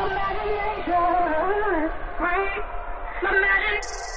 My imagination,